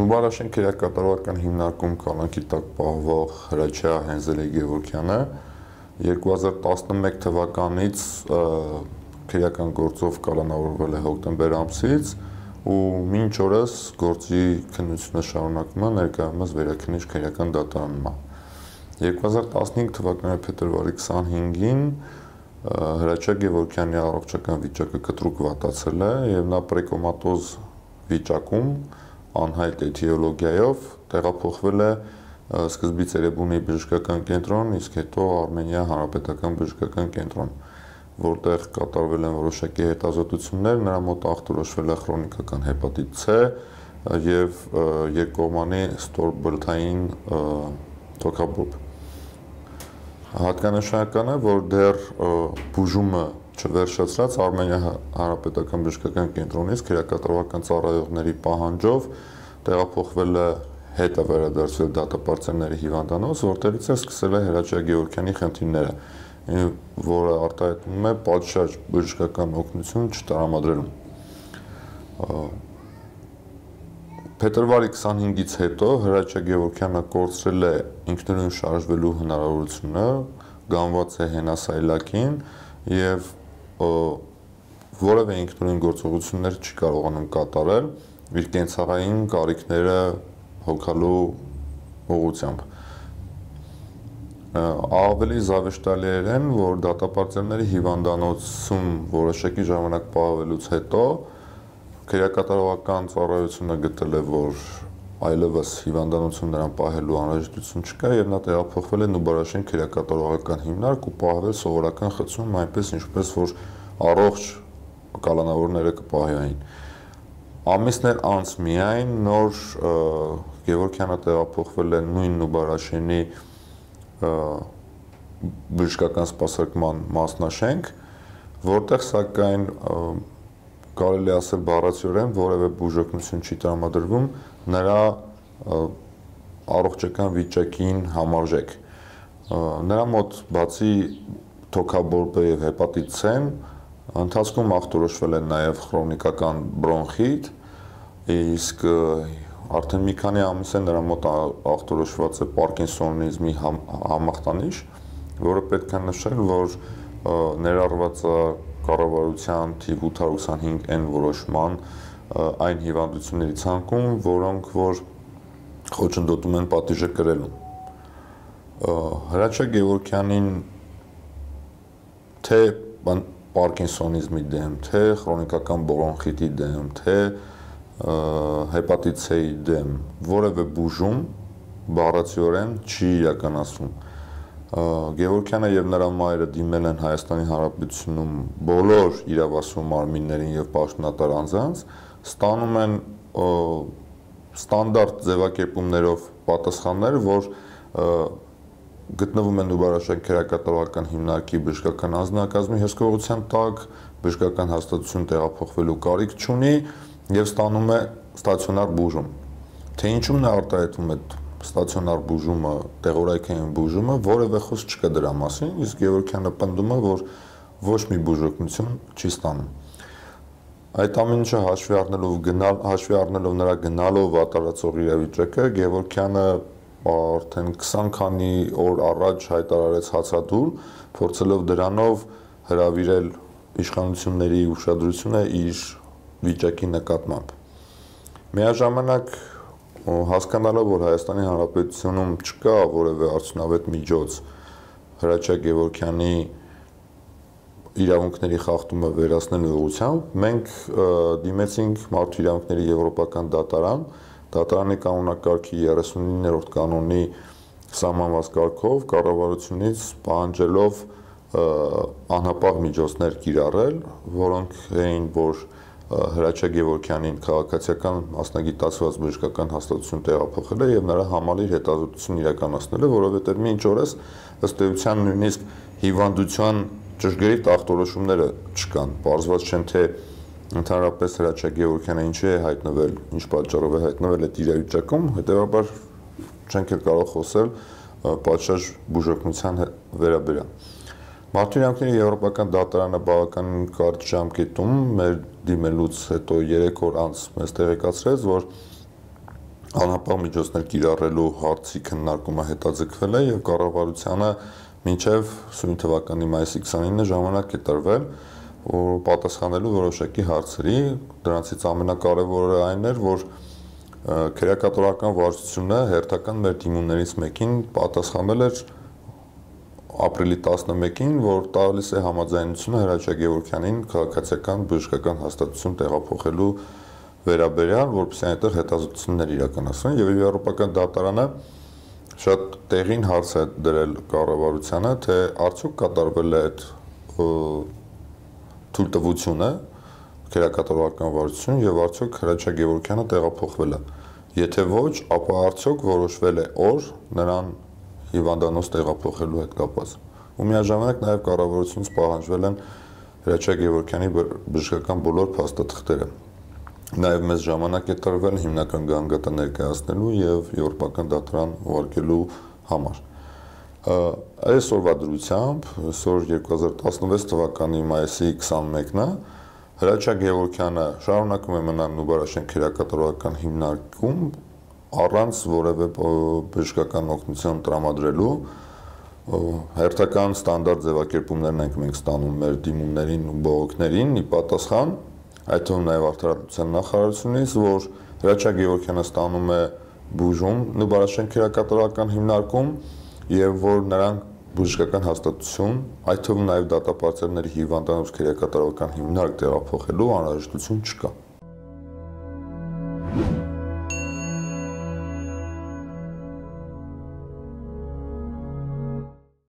Նուբարաշեն քերակատարողական հիմնարկում կանոնքի տակ պահվող Հրաչյա Հենզելի Գևորքյանը 2011 թվականից քերական գործով կալանավորվել է հոկտեմբեր ամսից ու մինչ օրս գործի քննությունը շարունակվում է ներկայումս վերաքննիչ քերական դատարանում է 2015 թվականի փետրվարի 25-ին Հրաչյա Գևորքյանի առողջական վիճակը կտրուկ վատացել է եւ նա պրեկոմատոզ վիճակում անհայտ էթիոլոգիայով տեղափոխվել է սկզբից Էրեբունի բժշկական կենտրոն, իսկ հետո Արմենիա հանրապետական բժշկական կենտրոն, որտեղ կատարվել են որոշակի հետազոտություններ, նրա մոտ ախտորոշվել է քրոնիկական հեպատիտ C եւ երկկողմանի ստորբլթային թոքաբորբ։ Հատկանշական է, որ դեռ բուժումը չվերջացրած Արմենիա Հանրապետական բժշկական կենտրոնից քրեակատարողական ծառայողների պահանջով տեղափոխվել է հետը վերադարձել դատապարտությունների հիվանդանոց, որտեղից է սկսել է Հրաչյա Գևորքյանի խնդիրները, որը արտահայտվում է պատշաճ բժշկական օգնություն չտրամադրելուն։ Փետրվարի 25-ից հետո Հրաչյա Գևորքյանը կորցրել է ինքնուրույն շարժվելու հնարավորությունը, գանված է հենասայլակին եւ որևէ ինքնուրույն գործողություններ չի կարողանում կատարել իր կենցաղային կարիքները հոգալու ուղղությամբ ավելի զավեշտալիեր են, որ դատապարտյալների հիվանդանոցում որոշակի ժամանակ պահվելուց հետո քրեակատարողական ծառայությունը գտել է, որ այլևս հիվանդանոցում նրան պահելու անհրաժեշտություն չկա եւ նա տեղափոխվել է Նուբարաշեն քրեակատարողական հիմնարկ ու պահվել սովորական խցում այնպես ինչպես որ առողջ կալանավորները կպահային։ Ամիսներ անց միայն նոր Գևորքյանը տեղափոխվել է նույն Նուբարաշենի բժշկական սպասարկման մասնաշենք, որտեղ սակայն կարելի ասել բառացիորեն որևէ բուժօգնություն չի տրամադրվում նրա առողջական վիճակին համարժեք։ Նրա մոտ բացի թոքաբորբը եւ հեպատիտ C-ն Ընթացքում ախտորոշվել է նաև քրոնիկական բրոնխիտ, իսկ արդեն մի քանի ամիս է նրա մոտ ախտորոշված է Պարկինսոնիզմի համ, համախտանիշ, որը պետք է նշել, որ ներառված է կառավարության թիվ 825N որոշման այն հիվանդությունների ցանկում, որոնք որ խոչընդոտում են պատիժը կրելուն։ Հրաչյա Գևորքյանին թե պարկինսոնիզմի դեմ, թե քրոնիկական բրոնխիտի դեմ, թե հեպատիտ C-ի դեմ որևէ բուժում բառացիորեն չի իրականացվում։ Գևորքյանը եւ նրա մայրը դիմել են Հայաստանի Հանրապետությունում բոլոր իրավասու մարմիններին եւ պաշտոնատար անձանց, ստանում են ստանդարտ ձևակերպումներով պատասխաններ, որ գտնվում են Նուբարաշեն քերակատարողական հիմնարկի բժշկական անձնակազմի հսկողության տակ, բժշկական հաստատություն տեղափոխվելու կարիք չունի եւ ստանում է ստացիոնար բուժում։ Թե ինչու՞մն է արտահայտվում այդ ստացիոնար բուժումը, տեղորայքային բուժումը, որևէ խոսք չկա դրա մասին, իսկ Գևորքյանը պնդում է, որ ոչ մի բուժօգնություն չի ստանում։ Այդ ամեն ինչը հաշվի առնելով գնալ հաշվի առնելով նրա գնալով վատարացող իրավիճակը Գևորքյանը արդեն 20 քանի օր առաջ հայտարարեց հացադուլ, փորձելով դրանով հրավիրել իշխանությունների ուշադրությունը իր վիճակի նկատմամբ։ Միաժամանակ հասկանալով, որ Հայաստանի Հանրապետությունում չկա որևէ արդյունավետ միջոց Հրաչյա Գևորքյանի իրավունքների խախտումը վերացնելու ուղղությամբ, մենք դիմեցինք Մարդու իրավունքների եվրոպական դատարան, դատարանի կանոնակարգի 39-րդ կանոնի սահմանված կարգով կառավարությունից պահանջելով անհապաղ միջոցներ կիրառել, որոնք էին, որ Հրաչյա Գևորքյանին քաղաքացիական մասնագիտացված բժշկական հաստատություն տեղափոխել է եւ նրա համալիր հետազոտություն իրականացնել է, որովհետեւ մինչ օրս ըստ էության նույնիսկ հիվանդության ճշգրիտ ախտորոշումները չկան։ Պարզված չեն թե ընդհանրապես Հրաչյա Գևորգյանը ինչի է հայտնվել, ինչ պատճառով է հայտնվել այդ իրավիճակում, հետեւաբար չենք էլ կարող խոսել պատշաճ բուժօգնության վերաբերյալ։ Մարտիրյանքների եվրոպական դատարանը բավականին կարճ ժամկետում մեր դիմելուց հետո 3 օր անց մեզ տեղեկացրեց, որ անհապաղ միջոցներ կիրառելու հարցի քննարկումը հետաձգվել է եւ կառավարությանը մինչեւ սույն թվականի մայիսի 29-ը ժամանակ է տրվել որ պատասխանելու որոշակի հարցերի դրանցից ամենակարևորը այն էր որ քերակատորական վարչությունը հերթական մեր դիմումներից մեկին պատասխանել էր ապրիլի 11-ին, որ տալիս է համաձայնությունը Հրաչյա Գևորքյանին քաղաքացիական բժշկական հաստատություն տեղափոխելու վերաբերյալ, որպեսզի այնտեղ հետազոտություններ իրականացվեն եւ Եվրոպական դատարանը շատ տեղին հարց է դրել կառավարությանը, թե արդյոք կատարվել է այդ թույլտվությունը քերակատարողական վարչություն եւ արդյոք Հրաչյա Գևորքյանը տեղափոխվել է։ Եթե ոչ, ապա արդյոք որոշվել է օր նրան հիվանդանոց տեղափոխելու հետ կապված։ Ու միաժամանակ նաև կառավարությունից պահանջվել են Հրաչյա Գևորքյանի բժշկական բոլոր փաստաթղթերը։ Նաև մեզ ժամանակ է տրվել հիմնական գանգատը ներկայացնելու եւ եվրոպական դատարան ուղարկելու համար։ Այսօրվա դրությամբ, այսօր 2016 թվականի մայիսի 21-ն է, Հրաչյա Գևորքյանը շարունակում է մնալ Նուբարաշեն քերակատարողական հիմնարկում առանց որևէ բժշկական օգնություն տրամադրելու հերթական ստանդարտ ձևակերպումներն ենք մենք ստանում մեր դիմումներին ու բողոքներին՝ ի պատասխան այդ թվում նաև արդարացության նախարարությունից, որ Հրաչյա Գևորքյանը ստանում է բուժում Նուբարաշեն քերակատարական հիմնարկում եւ որ նրանք բժշկական հաստատություն, այդ թվում նաև դատապարտյալների հիվանդանոց քերակատարական հիմնարկ տեղափոխելու անհրաժեշտություն չկա։